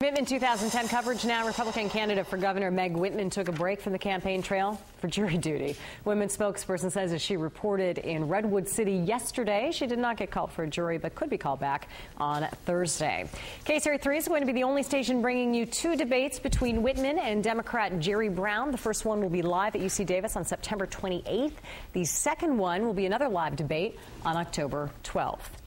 Commitment 2010 coverage now. Republican candidate for governor Meg Whitman took a break from the campaign trail for jury duty. Whitman's spokesperson says as she reported in Redwood City yesterday, she did not get called for a jury but could be called back on Thursday. KCRA 3 is going to be the only station bringing you two debates between Whitman and Democrat Jerry Brown. The first one will be live at UC Davis on September 28th. The second one will be another live debate on October 12th.